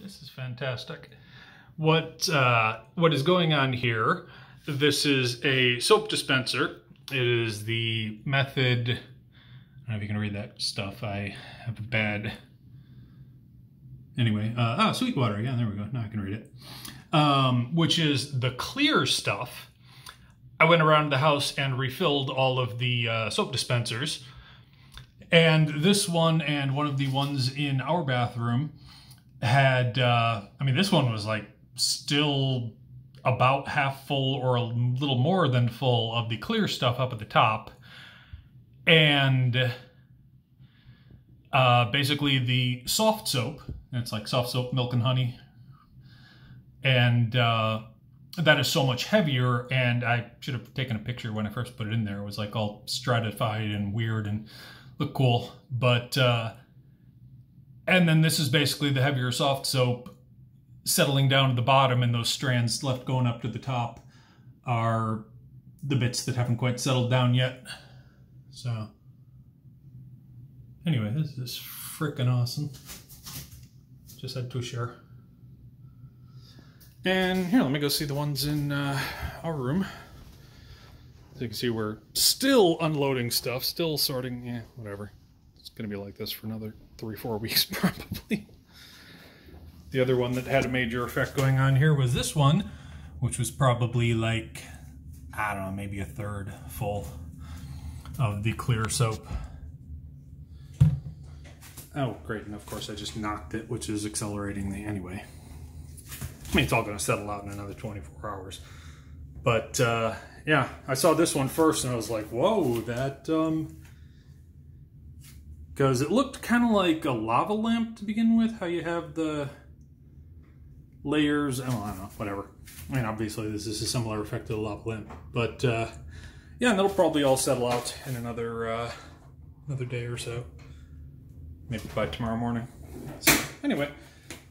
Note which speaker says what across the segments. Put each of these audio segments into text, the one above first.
Speaker 1: This is fantastic. What uh, what is going on here? This is a soap dispenser. It is the method. I don't know if you can read that stuff. I have a bad. Anyway, uh, oh, Sweetwater. Yeah, there we go. Now I can read it. Um, which is the clear stuff. I went around the house and refilled all of the uh, soap dispensers. And this one and one of the ones in our bathroom had, uh, I mean, this one was like still about half full or a little more than full of the clear stuff up at the top. And uh, basically the soft soap, it's like soft soap, milk and honey. And uh, that is so much heavier. And I should have taken a picture when I first put it in there. It was like all stratified and weird and looked cool. But, uh, and then this is basically the heavier soft soap settling down to the bottom and those strands left going up to the top are the bits that haven't quite settled down yet. So anyway, this is freaking awesome. Just had to share. And here, let me go see the ones in uh, our room. As you can see, we're still unloading stuff, still sorting, yeah, whatever. It's going to be like this for another three, four weeks probably. The other one that had a major effect going on here was this one, which was probably like, I don't know, maybe a third full of the clear soap. Oh, great, and of course I just knocked it, which is accelerating the, anyway. I mean, it's all gonna settle out in another 24 hours. But, uh, yeah, I saw this one first and I was like, whoa, that, um, because it looked kind of like a lava lamp to begin with, how you have the layers. Oh, I don't know, whatever. I mean, obviously this is a similar effect to the lava lamp, but uh, yeah, and that'll probably all settle out in another uh, another day or so, maybe by tomorrow morning. So anyway,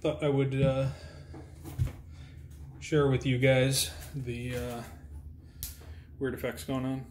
Speaker 1: thought I would uh, share with you guys the uh, weird effects going on.